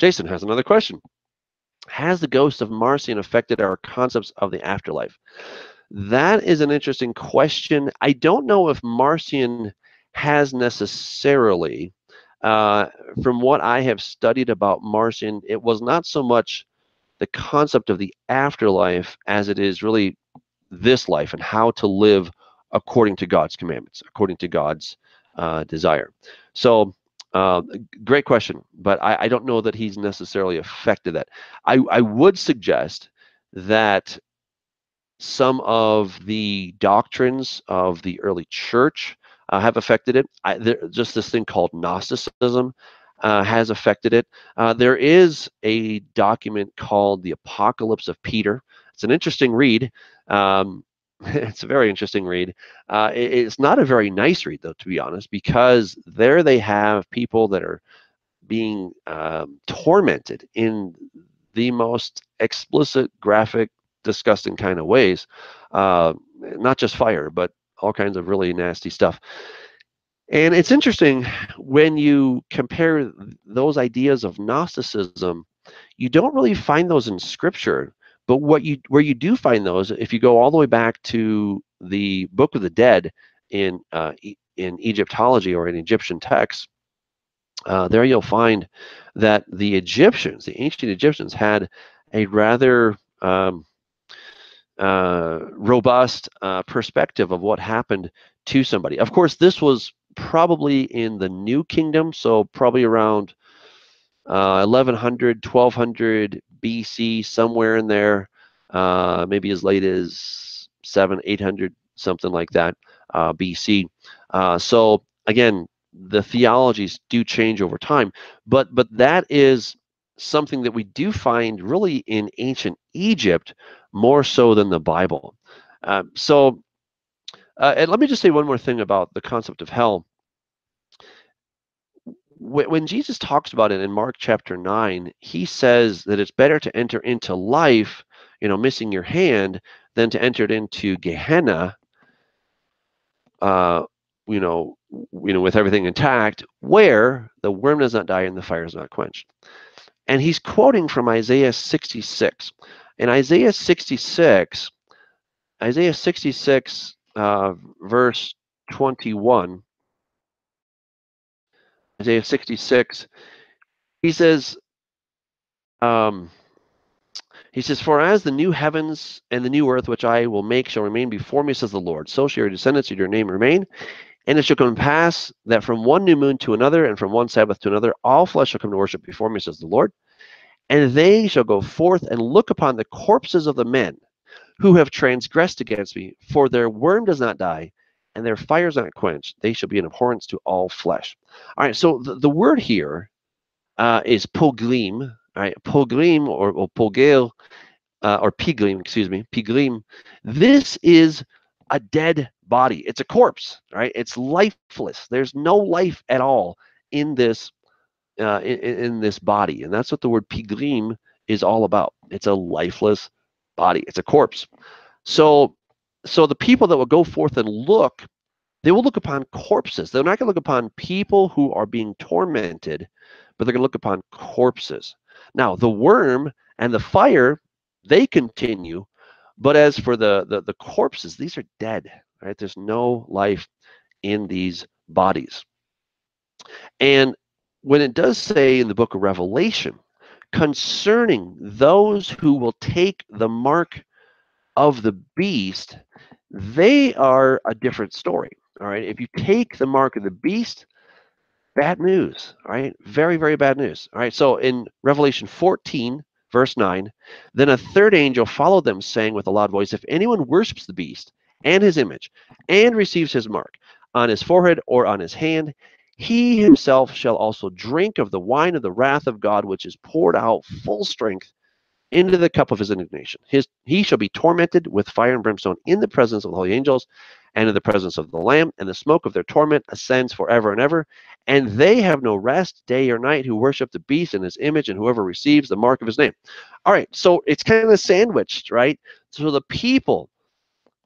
Jason has another question. Has the ghost of Marcion affected our concepts of the afterlife? That is an interesting question. I don't know if Marcion has necessarily. Uh, from what I have studied about Marcion, it was not so much the concept of the afterlife as it is really this life and how to live according to God's commandments, according to God's uh, desire. So, uh, great question, but I, I, don't know that he's necessarily affected that. I, I would suggest that some of the doctrines of the early church uh, have affected it. I, there, just this thing called Gnosticism uh, has affected it. Uh, there is a document called the Apocalypse of Peter. It's an interesting read. Um, it's a very interesting read. Uh, it, it's not a very nice read, though, to be honest, because there they have people that are being um, tormented in the most explicit, graphic, disgusting kind of ways. Uh, not just fire, but all kinds of really nasty stuff. And it's interesting when you compare those ideas of Gnosticism, you don't really find those in Scripture. But what you where you do find those, if you go all the way back to the Book of the Dead in uh, in Egyptology or in Egyptian texts, uh, there you'll find that the Egyptians, the ancient Egyptians, had a rather um, uh, robust uh, perspective of what happened to somebody. Of course, this was probably in the New Kingdom, so probably around uh, 1100, 1200 BC, somewhere in there, uh, maybe as late as 7, 800, something like that, uh, BC. Uh, so again, the theologies do change over time, but but that is something that we do find really in ancient Egypt more so than the Bible. Um, so uh, and let me just say one more thing about the concept of hell. When Jesus talks about it in Mark chapter 9, he says that it's better to enter into life, you know, missing your hand, than to enter into Gehenna, uh, you know, you know, with everything intact, where the worm does not die and the fire is not quenched. And he's quoting from Isaiah 66. In Isaiah 66, Isaiah 66 uh, verse 21, Isaiah 66, he says, um, he says, For as the new heavens and the new earth which I will make shall remain before me, says the Lord, so shall your descendants of your name remain. And it shall come to pass that from one new moon to another, and from one Sabbath to another, all flesh shall come to worship before me, says the Lord. And they shall go forth and look upon the corpses of the men who have transgressed against me, for their worm does not die, and their fire is not quenched. They shall be an abhorrence to all flesh. All right, so the, the word here uh, is poglim, right, poglim or, or pogel, uh, or piglim, excuse me, piglim. This is a dead body. It's a corpse, right? It's lifeless. There's no life at all in this uh, in, in, this body, and that's what the word piglim is all about. It's a lifeless body. It's a corpse. So, so the people that will go forth and look, they will look upon corpses. They're not going to look upon people who are being tormented, but they're going to look upon corpses. Now, the worm and the fire, they continue, but as for the, the, the corpses, these are dead, right? There's no life in these bodies. And when it does say in the book of Revelation concerning those who will take the mark of the beast, they are a different story. All right. If you take the mark of the beast, bad news. All right. Very, very bad news. All right. So in Revelation 14, verse 9, then a third angel followed them, saying with a loud voice, If anyone worships the beast and his image and receives his mark on his forehead or on his hand, he himself shall also drink of the wine of the wrath of God, which is poured out full strength into the cup of his indignation. His, he shall be tormented with fire and brimstone in the presence of the holy angels and in the presence of the Lamb, and the smoke of their torment ascends forever and ever. And they have no rest day or night who worship the beast in his image and whoever receives the mark of his name. All right, so it's kind of sandwiched, right? So the people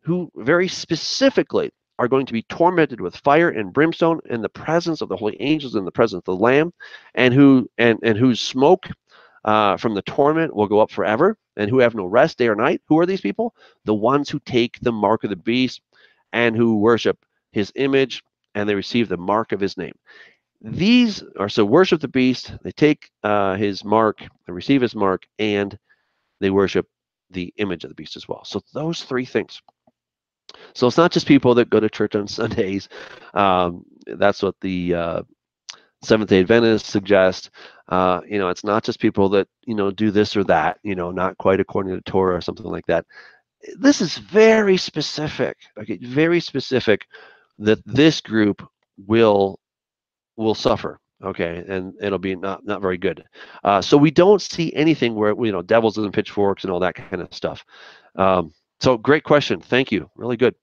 who very specifically are going to be tormented with fire and brimstone in the presence of the holy angels in the presence of the lamb and who and and whose smoke uh, from the torment will go up forever, and who have no rest day or night. Who are these people? The ones who take the mark of the beast and who worship his image, and they receive the mark of his name. These are so worship the beast, they take uh, his mark, they receive his mark, and they worship the image of the beast as well. So those three things. So it's not just people that go to church on Sundays. Um, that's what the uh, Seventh Day Adventists suggest. Uh, you know, it's not just people that you know do this or that. You know, not quite according to Torah or something like that. This is very specific. Okay, very specific that this group will will suffer okay and it'll be not not very good uh, so we don't see anything where you know devils and pitchforks and all that kind of stuff um, so great question thank you really good